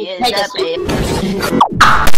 is a bitch.